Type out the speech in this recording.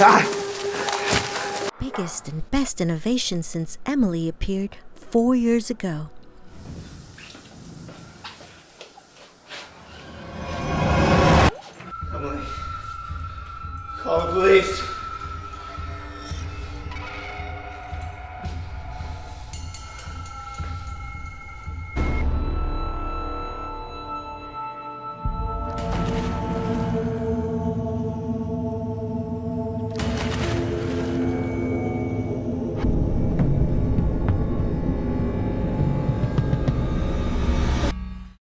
Ah. Biggest and best innovation since Emily appeared four years ago. Emily, call the police.